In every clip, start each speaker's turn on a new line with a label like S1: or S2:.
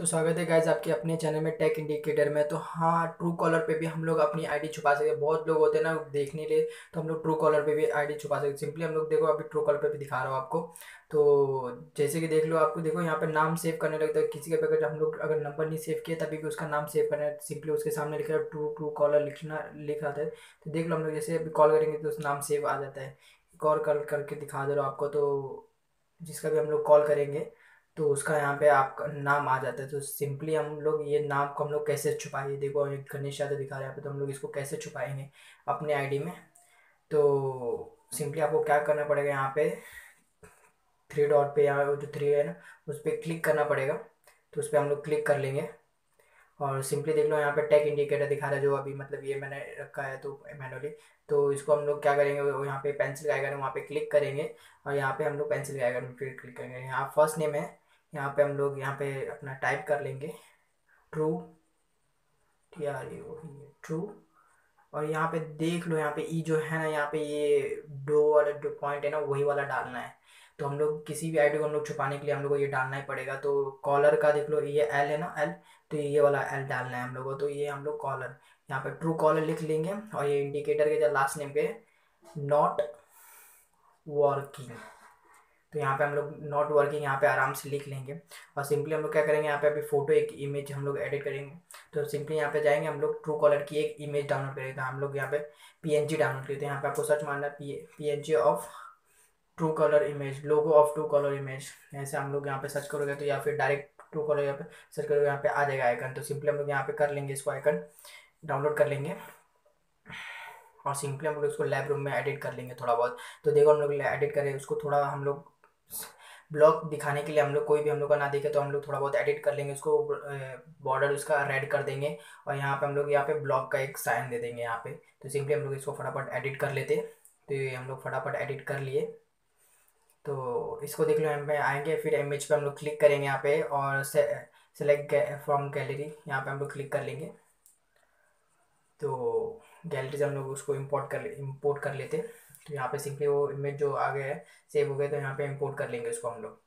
S1: तो स्वागत है गाइज़ आपके अपने चैनल में टेक इंडिकेटर में। तो हाँ ट्रू कॉलर पे भी हम लोग अपनी आईडी छुपा सकते हैं। बहुत लोग होते हैं ना देखने लिए तो हम लोग ट्रू कॉलर पे भी आईडी छुपा सकते हैं। सिंपली हम लोग देखो, अभी ट्रू कॉलर पे भी दिखा रहा हूँ आपको। तो जैसे कि देख लो आपको, देखो यहाँ पे नाम सेव करने लगता है किसी के अगर हम लोग अगर नंबर नहीं सेव किया, तभी भी उसका नाम सेव करना है। सिंपली उसके सामने लिखा है ट्रू ट्रू कॉलर लिखना, लिख आता है तो देख लो हम लोग जैसे अभी कॉल करेंगे तो उस नाम सेव आ जाता है। कॉल करके दिखा दे रहा हूँ आपको तो जिसका भी हम लोग कॉल करेंगे। तो उसका यहाँ पे आपका नाम आ जाता है। तो सिंपली हम लोग ये नाम को हम लोग कैसे छुपाएँगे? देखो गणेश यादव दिखा रहे हैं, यहाँ पे तो हम लोग इसको कैसे छुपाएँगे अपने आईडी में? तो सिंपली आपको क्या करना पड़ेगा यहाँ पे? थ्री डॉट पे यहाँ जो थ्री है ना, उस पर क्लिक करना पड़ेगा। तो उस पर हम लोग क्लिक कर लेंगे। और सिंपली देख लो, यहाँ पे टेक इंडिकेटर दिखा रहा है जो अभी मतलब ये मैंने रखा है तो मैनुअली तो इसको हम लोग क्या करेंगे? यहाँ पे पेंसिल आएगा वहाँ पे क्लिक करेंगे। और यहाँ पे हम लोग पेंसिल आएगा फिर क्लिक करेंगे। यहाँ फ़र्स्ट नेम है। यहाँ पे हम लोग यहाँ पे अपना टाइप कर लेंगे। True T R U true और यहाँ पे देख लो यहाँ पे ई जो है ना, यहाँ पे ये डो वाला जो पॉइंट है ना, वही वाला डालना है। तो हम लोग किसी भी आईडी को हम लोग छुपाने के लिए हम लोग को ये डालना ही पड़ेगा। तो कॉलर का देख लो, ये एल है ना एल तो ये वाला एल डालना है हम लोग को। तो ये हम लोग कॉलर यहाँ पे ट्रू कॉलर लिख लेंगे और ये इंडिकेटर के जो लास्ट नेम पे नॉट वर्किंग तो यहाँ पे हम लोग नॉट वर्किंग यहाँ पे आराम से लिख लेंगे और सिंपली हम लोग क्या करेंगे यहाँ पे अभी फ़ोटो एक इमेज हम लोग एडिट करेंगे तो सिंपली यहाँ पे जाएँगे हम लोग ट्रू कॉलर की एक इमेज डाउनलोड करेंगे तो हम लोग यहाँ पे पीएनजी डाउनलोड करते हैं यहाँ पे आपको सर्च मारना है P of true colour image logo of true colour image ऐसे हम लोग यहाँ पे सर्च करोगे तो या फिर डायरेक्ट ट्रू कलर यहाँ पे सर्च करोगे यहाँ पे आ जाएगा आइकन तो सिंपली हम लोग यहाँ पे कर लेंगे इसको आइकन डाउनलोड कर लेंगे और सिंपली हम लोग इसको लैब रूम में एडिट कर लेंगे थोड़ा बहुत तो देखो हम लोग एडिट करें उसको थोड़ा हम लोग ब्लॉक दिखाने के लिए हम लोग, कोई भी हम लोग का ना देखे तो हम लोग थोड़ा बहुत एडिट कर लेंगे, उसको बॉर्डर उसका रेड कर देंगे और यहाँ पे हम लोग, यहाँ पे ब्लॉक का एक साइन दे देंगे यहाँ पे। तो सिंपली हम लोग इसको फटाफट एडिट कर लेते। तो ये हम लोग फटाफट एडिट कर लिए। तो इसको देख लो यहाँ पे आएँगे, फिर इमेज पे हम लोग क्लिक करेंगे यहाँ पे और सेलेक्ट फ्रॉम गैलरी यहाँ पे हम लोग क्लिक कर लेंगे। तो गैलरी से हम लोग उसको इम्पोर्ट कर इम्पोर्ट कर लेते। तो यहाँ पे सिंपली वो इमेज जो आ गया है सेव हो गया तो यहाँ पे इम्पोर्ट कर लेंगे इसको हम लोग।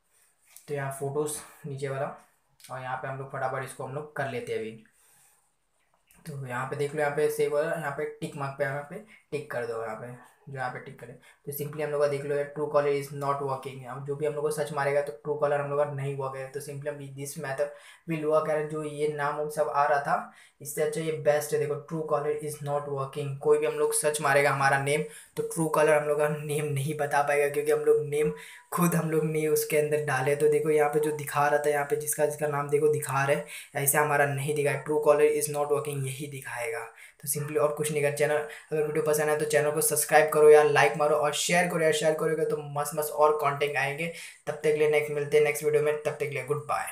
S1: तो यहाँ फ़ोटोज़ नीचे वाला, और यहाँ पे हम लोग फटाफट इसको हम लोग कर लेते हैं अभी। तो यहाँ पे देख लो, यहाँ पे सेव हो रहा है, यहाँ पे टिक मार्क पे, यहाँ पे टिक कर दो, यहाँ पे। जो यहाँ पे टिक करें। तो सिंपली हम लोग का देख लो Truecaller is not working अब जो भी हम लोग को सर्च मारेगा तो ट्रू कॉलर हम लोग का नहीं हुआ गया। तो सिंपली हम दिस मैथड विल कह रहे जो ये नाम सब आ रहा था। इससे अच्छा ये बेस्ट है। देखो Truecaller is not working कोई भी हम लोग सर्च मारेगा हमारा नेम तो ट्रू कॉलर हम लोग का नेम नहीं बता पाएगा, क्योंकि हम लोग नेम खुद हम लोग नहीं उसके अंदर डाले। तो देखो, यहाँ पे जो दिखा रहा था, यहाँ पे जिसका जिसका नाम देखो दिखा रहे ऐसे हमारा नहीं दिखा Truecaller is not working यही दिखाएगा। तो सिंपली और कुछ नहीं कर चैनल अगर वीडियो पसंद आए तो चैनल को सब्सक्राइब करो यार लाइक मारो और शेयर करो यार शेयर करोगे तो मस्त मस्त और कॉन्टेंट आएँगे। तब तक लिए नेक्स्ट मिलते हैं नेक्स्ट वीडियो में। तब तक लिए गुड बाय